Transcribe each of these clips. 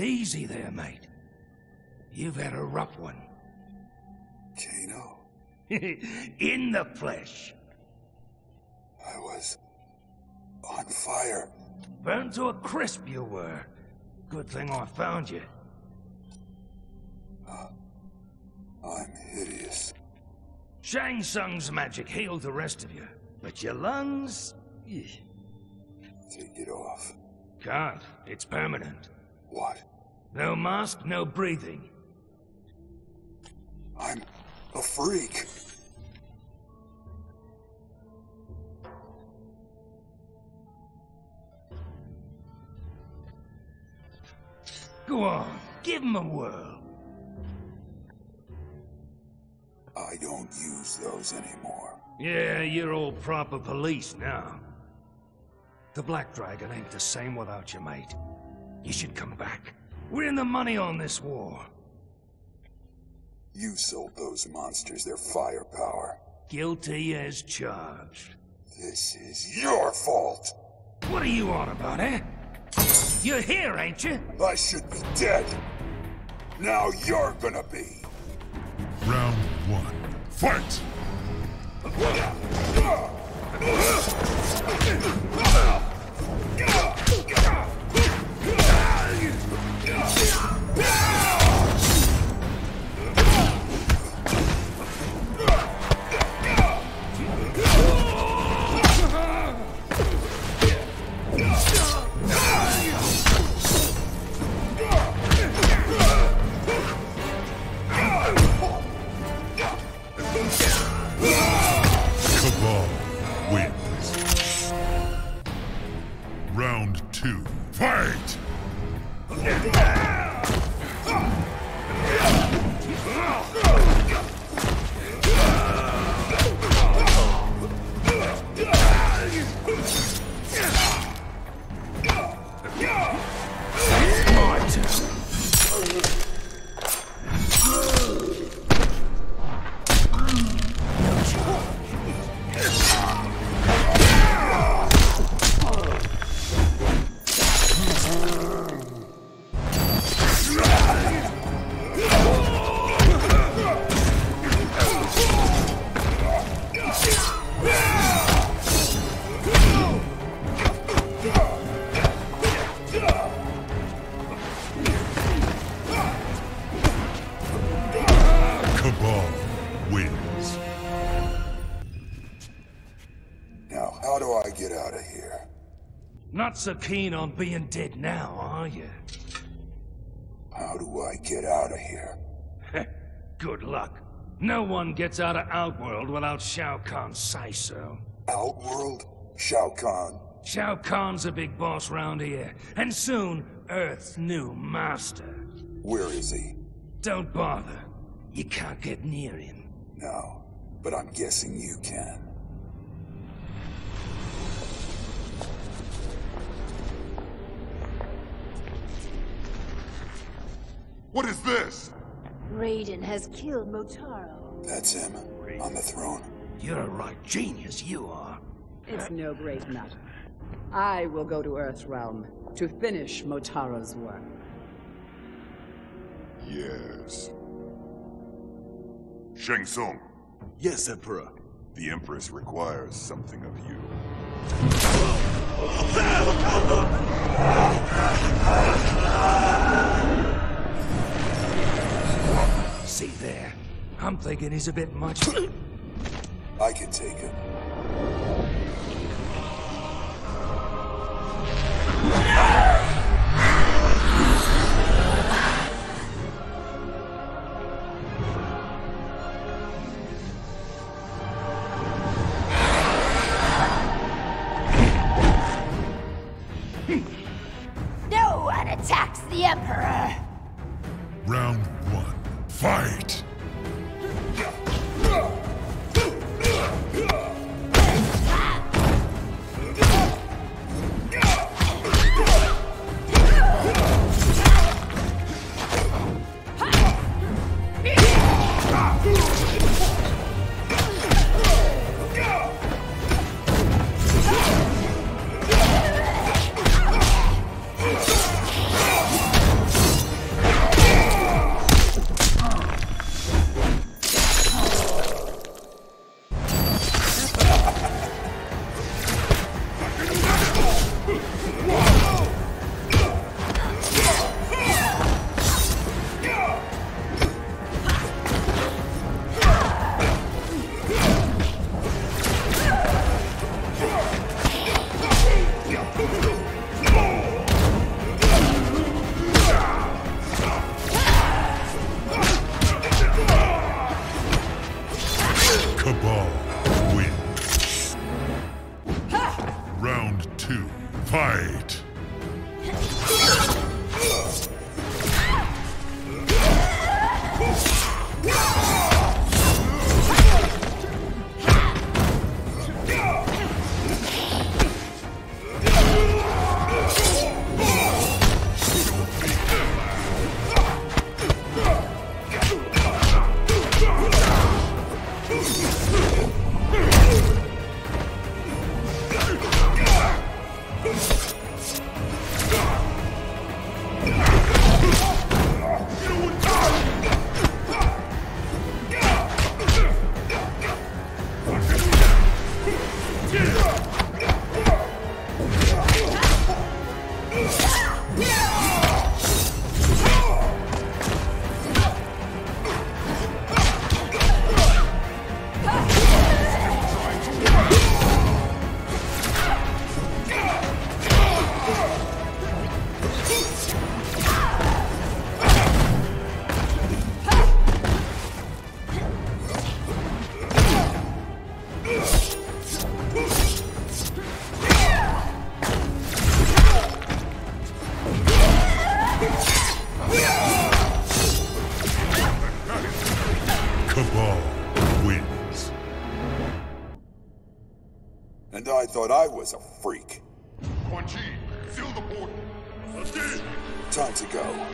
Easy there, mate. You've had a rough one. Kano, In the flesh. I was on fire. Burned to a crisp you were. Good thing I found you. Uh, I'm hideous. Shang Tsung's magic healed the rest of you. But your lungs... Take it off. Can't. It's permanent. What? No mask, no breathing. I'm a freak. Go on, give him a whirl. I don't use those anymore. Yeah, you're all proper police now. The Black Dragon ain't the same without you, mate. You should come back. We're in the money on this war. You sold those monsters their firepower. Guilty as charged. This is your fault. What are you on about, eh? You're here, ain't you? I should be dead. Now you're gonna be. Round one. Fight! So keen on being dead now, are you? How do I get out of here? Good luck. No one gets out of Outworld without Shao Kahn's say-so. Outworld? Shao Kahn. Shao Kahn's a big boss round here, and soon, Earth's new master. Where is he? Don't bother. You can't get near him. No, but I'm guessing you can. What is this? Raiden has killed Motaro. That's him. On the throne. You're a right genius, you are. It's no great matter. I will go to Earth's realm to finish Motaro's work. Yes. Shang Tsung, Yes, Emperor. the Empress requires something of you. See there? I'm thinking he's a bit much. I can take him. Hmph! Thought I was a freak. Quan Chi, seal the portal. Time to go.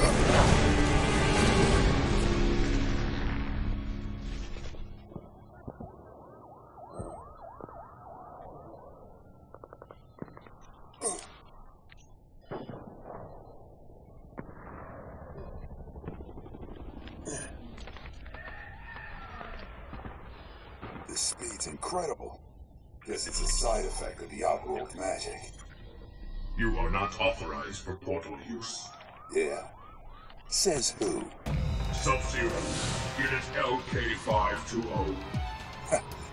This incredible. Guess it's a side effect of the outworld magic. You are not authorized for portal use. Yeah. Says who? Sub-Zero, Unit LK-520.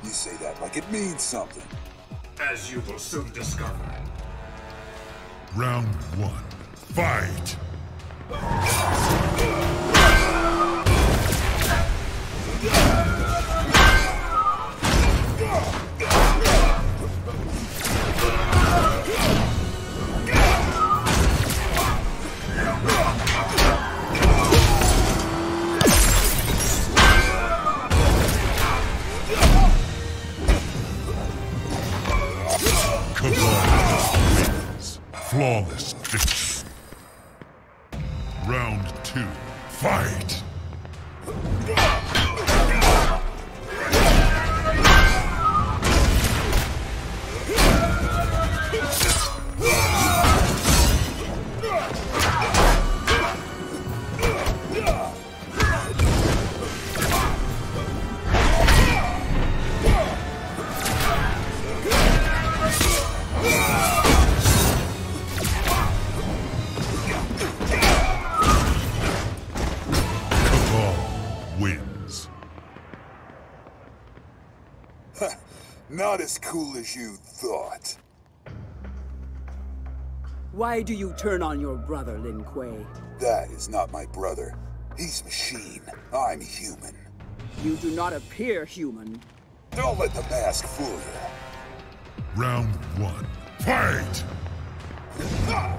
You say that like it means something. As you will soon discover. Round one. Fight! Round two. Fight! As cool as you thought. Why do you turn on your brother, Lin Kuei? That is not my brother. He's machine. I'm human. You do not appear human. Don't let the mask fool you. Round one. Fight! Ah!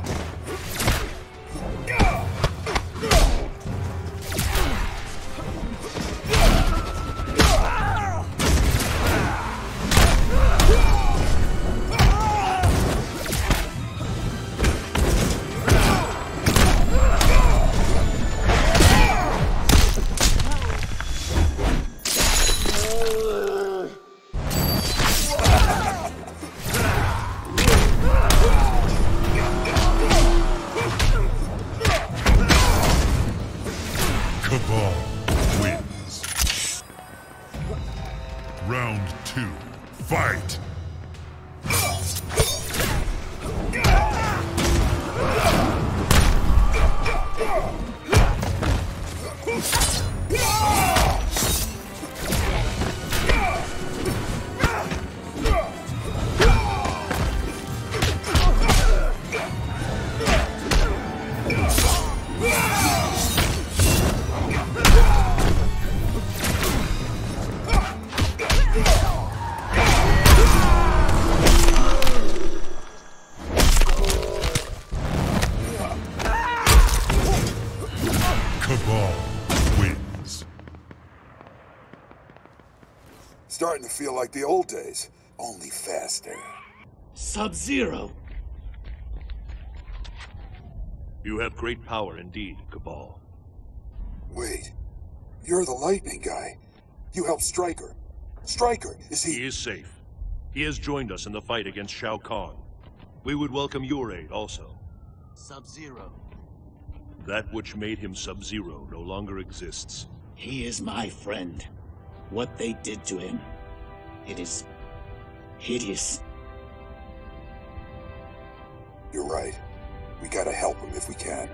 Round two. Fight! Starting to feel like the old days, only faster. Sub-Zero! You have great power indeed, Kabal. Wait, you're the lightning guy. You helped Stryker. Stryker, is he? He is safe. He has joined us in the fight against Shao Kahn. We would welcome your aid also. Sub-Zero. That which made him Sub-Zero no longer exists. He is my friend. What they did to him, it is hideous. You're right. We gotta help him if we can.